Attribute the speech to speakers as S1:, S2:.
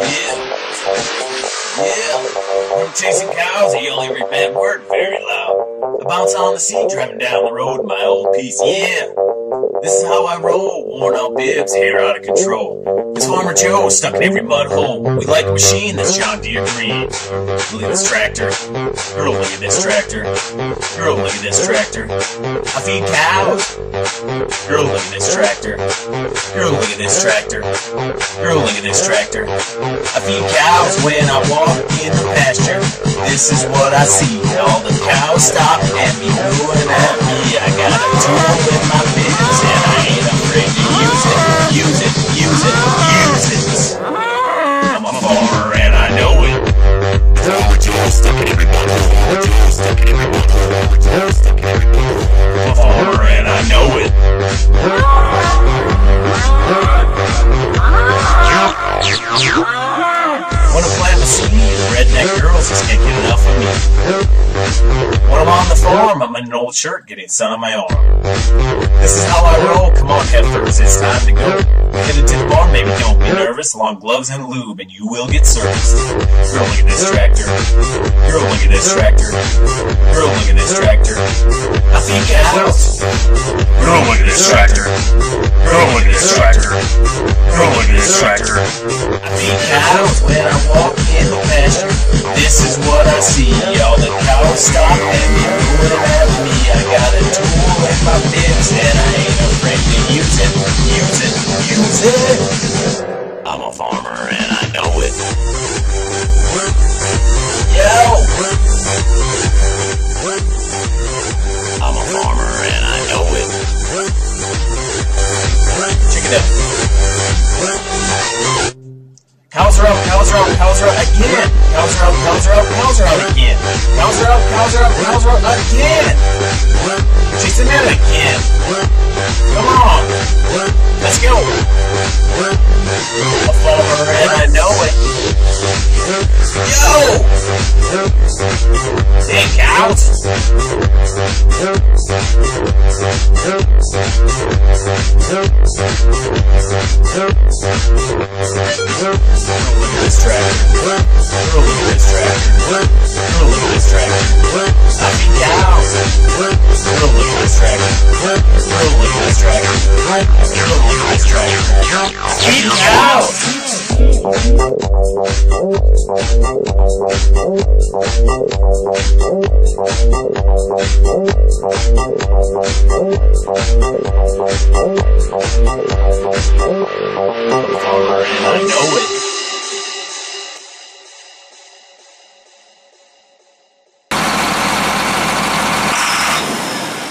S1: Yeah. Yeah. I'm chasing cows, I yell every bad word very loud. I bounce on the seat, driving down the road in my old piece. Yeah. This is how I roll. Worn out bibs, hair out of control. It's Farmer Joe, stuck in every mud hole. We like a machine that's John Deere green. Look at this tractor. Girl, look at this tractor. Girl, look at this tractor. I feed cows. Girl, look at this tractor. Girl, look at this tractor. Girl, look at this tractor. I feed cows when I walk in the pasture. This is what I see. All the cows stop and be mooing at me. I got a tool in my just can't get enough of me. When I'm on the farm, I'm in an old shirt getting sun on my arm. This is how I roll. Come on, heifers, it's time to go. Headed to the barn, baby, don't be nervous. Long gloves and lube, and you will get serviced. Girl, look at this tractor. Girl, look at this tractor. Girl, look at this tractor. I feed cows. Girl, look at this tractor. Girl, look at this tractor. Girl, look at this tractor. I feed cows when I walk. This is what I see. All the cows stop and be moving at me. I got a tool in my bibs and I ain't afraid to use it. Use it. Use it. I'm a farmer and I know it. Yo! I'm a farmer and I know it. Check it out. Cows are out, cows are out, again. Cows are out, cows are out, again. Cows are out, cows are out, cows are out again. Chasing that again. Come on. Let's go. A farmer and I know it. Yo! Hey, cows. At this look at this cows. Farmer, and I know it.